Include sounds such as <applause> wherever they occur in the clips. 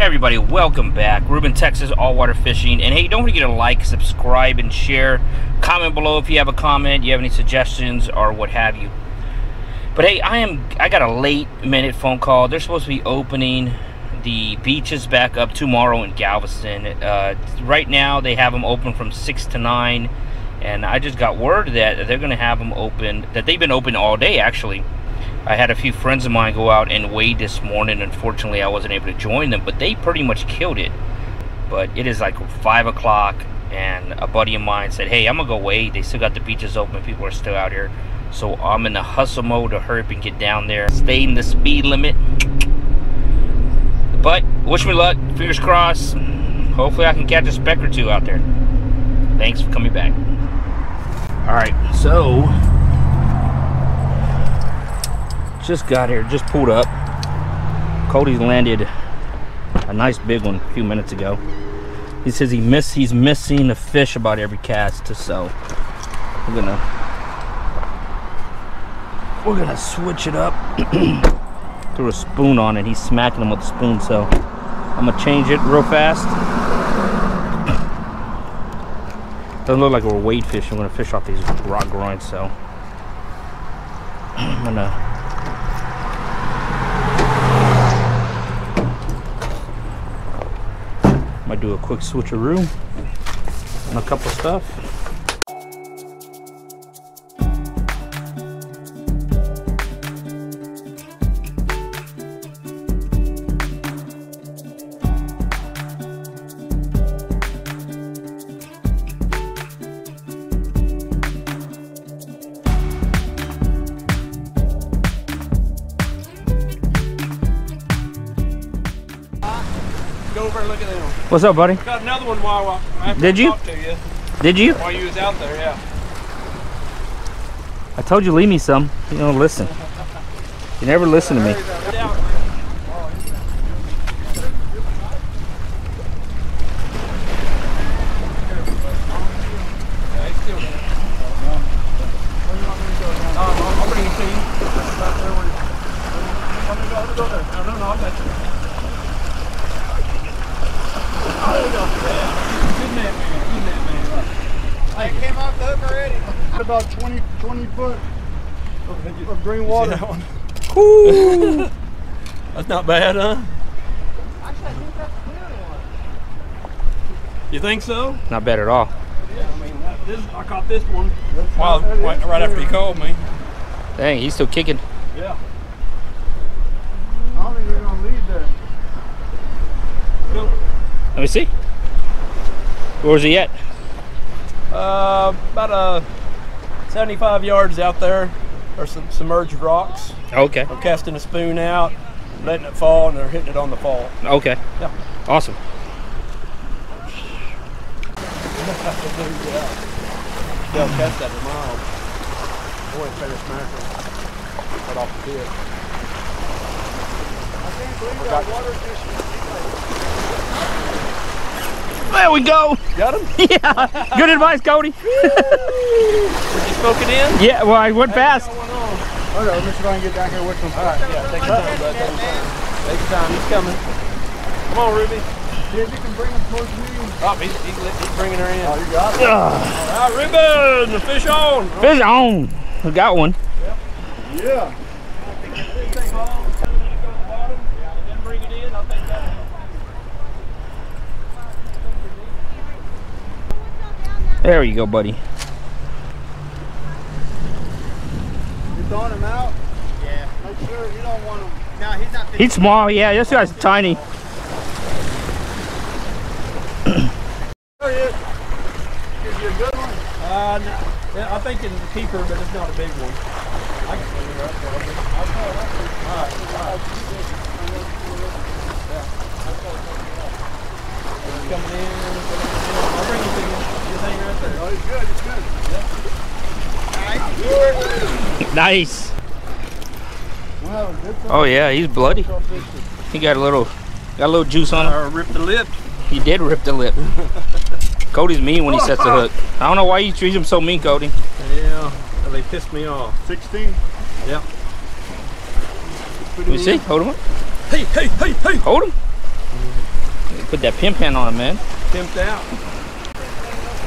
Everybody, welcome back. Ruben, Texas, all water fishing. And hey, don't forget to like, subscribe, and share. Comment below if you have a comment, you have any suggestions, or what have you. But hey, I am I got a late minute phone call. They're supposed to be opening the beaches back up tomorrow in Galveston. Uh, right now, they have them open from 6 to 9. And I just got word that they're going to have them open, that they've been open all day actually I had a few friends of mine go out and wade this morning. Unfortunately, I wasn't able to join them, but they pretty much killed it. But it is like 5 o'clock, and a buddy of mine said, Hey, I'm going to go wade. They still got the beaches open. People are still out here. So I'm in the hustle mode to hurry up and get down there. Stay in the speed limit. But wish me luck. Fingers crossed. Hopefully I can catch a speck or two out there. Thanks for coming back. Alright, so just got here, just pulled up. Cody's landed a nice big one a few minutes ago. He says he miss he's missing a fish about every cast, so we're gonna we're gonna switch it up. <clears throat> Threw a spoon on it. He's smacking him with a spoon, so I'm gonna change it real fast. <clears throat> Doesn't look like we're weight fishing. We're gonna fish off these rock groins, so <clears throat> I'm gonna Might do a quick switcheroo on a couple stuff. What's up, buddy? Got another one while I Did you? to you Did you? while you was out there. Yeah. I told you leave me some. You don't listen. You never listen to me. Get out. Yeah, he's still there. I'll- I'll bring it to you. Right there where you- Let me go, let me go there. No, no, no, I'll let you. Go. Good man, man. Good man, man. I came off the hook already. About 20, 20 foot of, of green water. That one? That's not bad, huh? Actually, I think that's a clear one. You think so? Not bad at all. Yeah, I mean, that- this, I caught this one while, right, right after you called me. Dang, he's still kicking. Yeah. I don't think they're gonna lead there. Nope. Let me see. Where's he at? Uh, about uh, 75 yards out there are some submerged rocks. Okay. I'm casting a spoon out, letting it fall, and they're hitting it on the fall. Okay. Yeah. Awesome. They'll cast that tomorrow. Boy, Ferris mackerel. Right off the tip. I can't believe that water fishing. There we go. Got him? <laughs> yeah. Good advice, Cody. Did <laughs> you smoke it in? Yeah, well, I went fast. Okay, let me see if I can get down here with some. All right, yeah, take your time, bud. Take your time. Take your time. He's coming. Come on, Ruby. See if you can bring them towards me. Oh, he's, he's, he's bringing her in. Oh, you got it. All right, Ruben, the fish on. Fish on. We got one. Yeah. There you go, buddy. You throwing him out? Yeah. Make sure you don't want him. No, he's not. He's small. Yeah, this guy's tiny. There he is. Gives you a good one. Uh, no, yeah, I'm thinking keeper, but it's not a big one. I can bring her up there. All right, all right. Yeah. He's coming in. I'll bring you to you. Just hang right there. Good. He's good. Nice. Well, Oh yeah, he's bloody. He got a little, got a little juice on him. Uh, or rip the lip. He did rip the lip. <laughs> Cody's mean when he sets the hook. I don't know why you treat him so mean, Cody. Yeah, they pissed me off. 16. Yeah. Let me see. Hold him up. Hey, hey, hey, hey! Hold him. Put that pin pan on him, man. Pimped out.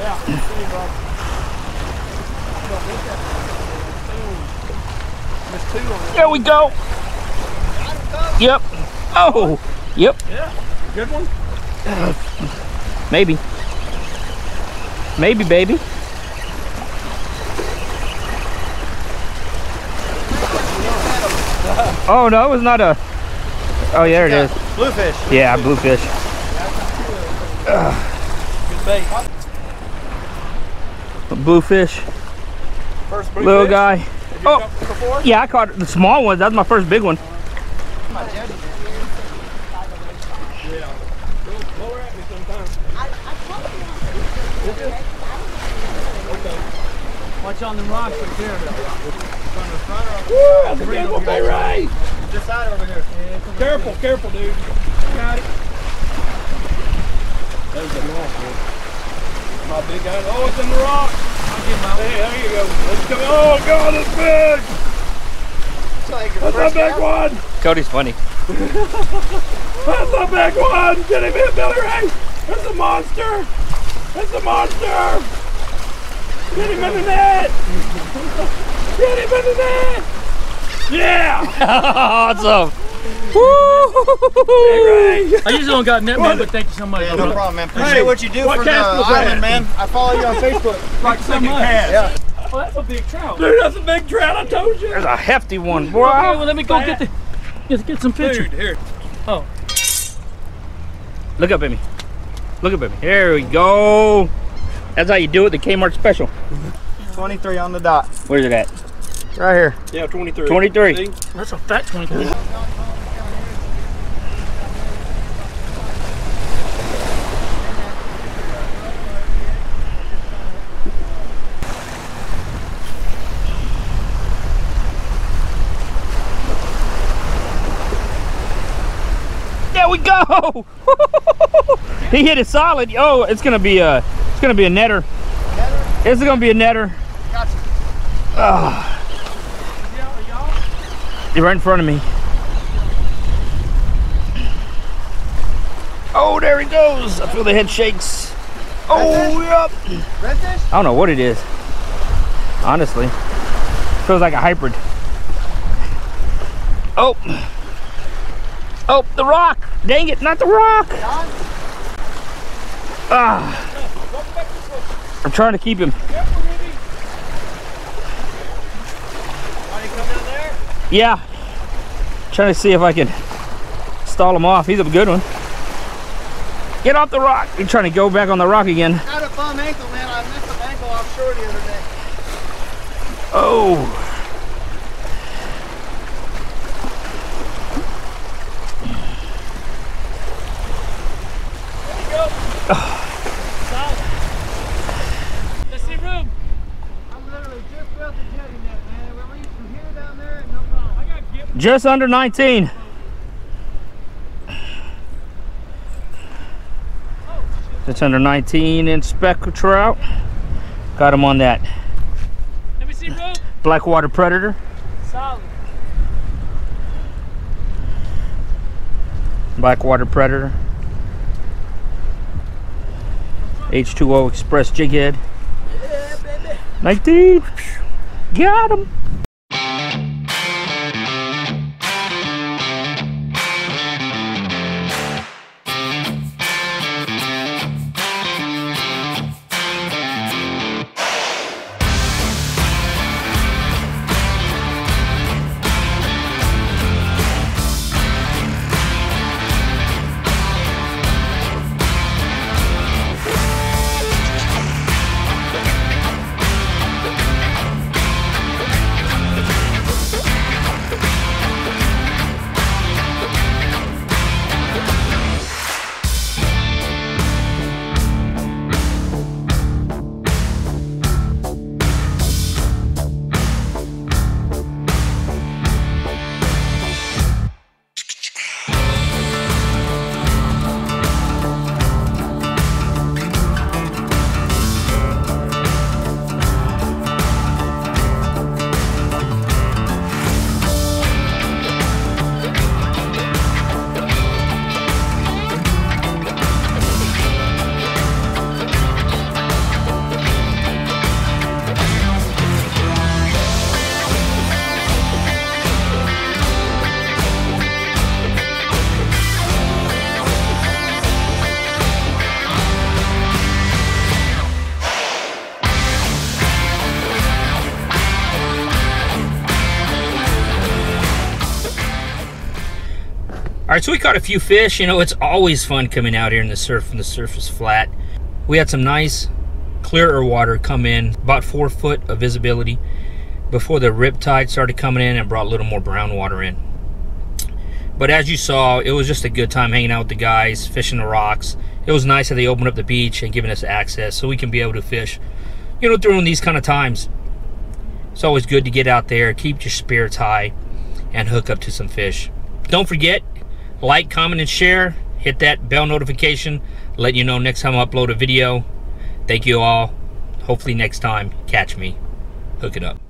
Yeah. see, bro. There's two on it. There we go. Yep. Oh, yep. Yeah. Good one. Maybe. Maybe, baby. Oh no, it was not a. Oh yeah, there it is. Bluefish. Yeah, bluefish. Good bait. Bluefish, First blue little fish. guy. Have you Oh. before? Yeah, I caught the small ones. That's my first big one. Yeah. Go lower at me sometime. Okay. Watch on the rocks right there. Woo, that's a big one, Bay Ray. This side over here. Careful, careful, dude. Got it. There's a nice one. My big guy. Oh, it's in the rock. I'll get my. Hey, there you go. Let's go. Oh, God, it's big. That's a big one. Cody's funny. <laughs> That's a big one. Get him in, Billy Ray. That's a monster. That's a monster. Get him in the net. Get him in the net. Yeah. <laughs> awesome. Hey, Ray. I usually don't got net man, but thank you so much. Yeah, bro. no problem, man. Appreciate Hey, what you do what for the cast was that? island, man. I follow you on Facebook. Like second much. cast. Yeah. Oh, that's a big trout. Dude, that's a big trout. I told you. There's a hefty one, Okay, well, boy. let me go get the get, get some pictures. Dude, here. Oh, Look up at me. Look up at me. There we go. That's how you do it. The Kmart special. 23 on the dot. Where's it at? Right here. Yeah, 23. 23. See? that's a fat 23. Go. <laughs> he hit it solid. Oh, it's gonna be a, it's gonna be a netter. It's gonna be a netter. Gotcha. Ah. You're right in front of me. Oh, there he goes. I feel the head shakes. Oh, yep. Redfish? I don't know what it is. Honestly. Feels like a hybrid. Oh. Oh, the rock. Dang it, not the rock. Ah. I'm trying to keep him. Want to come? Yeah. Trying to see if I can stall him off. He's a good one. Get off the rock. You're trying to go back on the rock again. Got a bum ankle, man. I missed an ankle offshore the other day. Oh. Let's see room. I'm literally just about the jetty net, man. We're leaving from here down there, no problem. I got gift. Just under 19. Just under 19 inch speckled trout. Got him on that Let me see room. Backwater Predator. Solid. Backwater Predator. H2O Express jig head. 19. Got him. Right, so we caught a few fish. You know, it's always fun coming out here in the surf when the surf is flat. We had some nice clearer water come in, about four foot of visibility before the rip tide started coming in and brought a little more brown water in. But as you saw, it was just a good time hanging out with the guys, fishing the rocks. It was nice that they opened up the beach and giving us access so we can be able to fish, you know, during these kind of times. It's always good to get out there, keep your spirits high, and hook up to some fish. Don't forget, like, comment, and share. Hit that bell notification, let you know next time I upload a video. Thank you all. Hopefully next time, catch me. Hook it up.